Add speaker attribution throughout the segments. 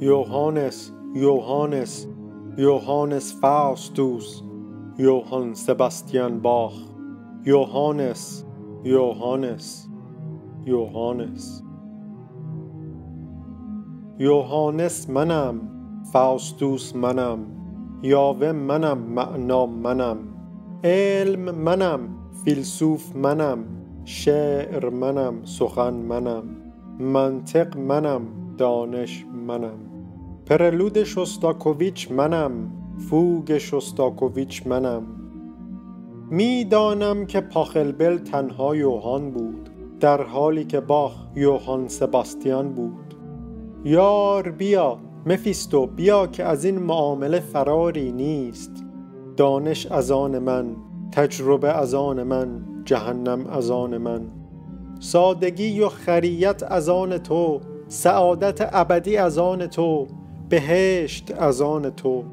Speaker 1: یوهانس یوهانس یوهانس فاستوس یوهان سباستیان باخ یوهانس یوهانس یوهانس یوهانس منم فاستوس منم یاوه منم معنا منم علم منم فیلسوف منم شعر منم سخن منم منطق منم دانش منم. پرلود شستاکوویچ منم فوگ شستاکوویچ منم. می دانم که پاخلبل تنها یوهان بود در حالی که باخ یوهان سباستیان بود. یار بیا مفیستو بیا که از این معامله فراری نیست. دانش از آن من تجربه از آن من جهنم از آن من. سادگی و خریت از آن تو سعادت ابدی از آن تو بهشت از آن تو.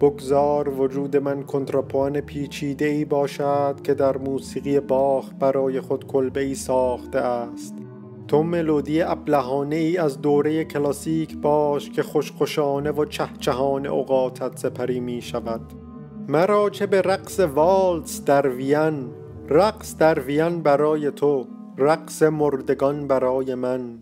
Speaker 1: بگذار وجود من کنتراپوان پیچیده ای باشد که در موسیقی باخ برای خود کلبه ای ساخته است. تو ملودی ابلهانه ای از دوره کلاسیک باش که خوشخوشانه و چهچهانه اوقاتت سپری می شود. مرا چه به رقص والس در وین رقص در وین برای تو. رقص مردگان برای من.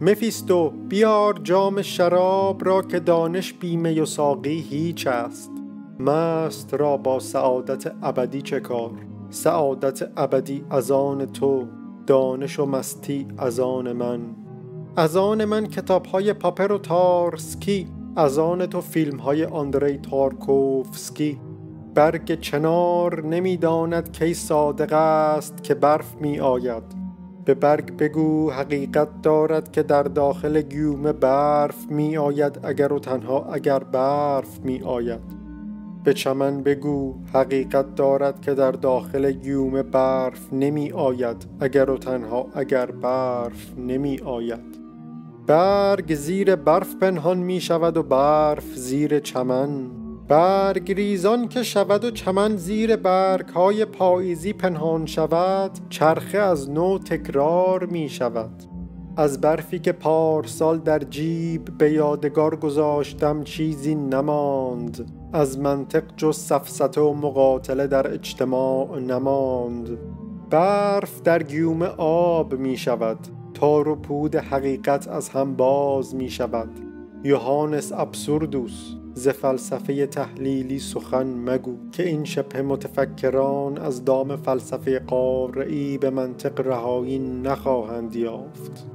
Speaker 1: مفیستو بیار جام شراب را که دانش بیمه و ساقی هیچ است. مست را با سعادت ابدی چه کار؟ سعادت ابدی از آن تو دانش و مستی از آن من. از آن من کتاب های پاپر و تارسکی از آن تو فیلم های آندری تارکوفسکی. برگ چنار نمی‌داند کی صادق است که برف می آید به برگ بگو حقیقت دارد که در داخل گیوم برف می آید اگر و تنها اگر برف می آید. به چمن بگو حقیقت دارد که در داخل گیوم برف نمی آید اگر و تنها اگر برف نمی آید. برگ زیر برف پنهان می شود و برف زیر چمن. برگ ریزان که شود و چمن زیر برگ های پاییزی پنهان شود چرخه از نو تکرار می شود از برفی که پارسال در جیب به یادگار گذاشتم چیزی نماند. از منطق جز سفسته و مقاتله در اجتماع نماند. برف در گیوم آب می شود تار و پود حقیقت از هم باز می شود یوهانس ابسوردوس ز فلسفه تحلیلی سخن مگو که این شبه متفکران از دام فلسفه قارعی به منطق رهایی نخواهند یافت.